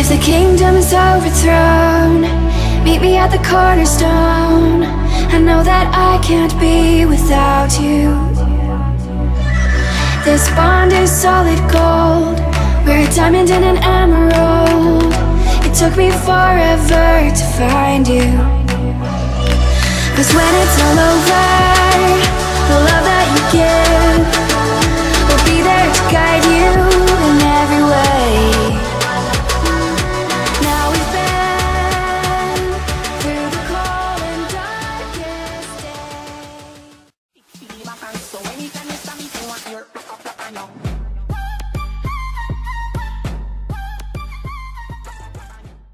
If the kingdom is overthrown, meet me at the cornerstone. I know that I can't be without you. This bond is solid gold. We're a diamond and an took me forever to find you. Cause when it's all over,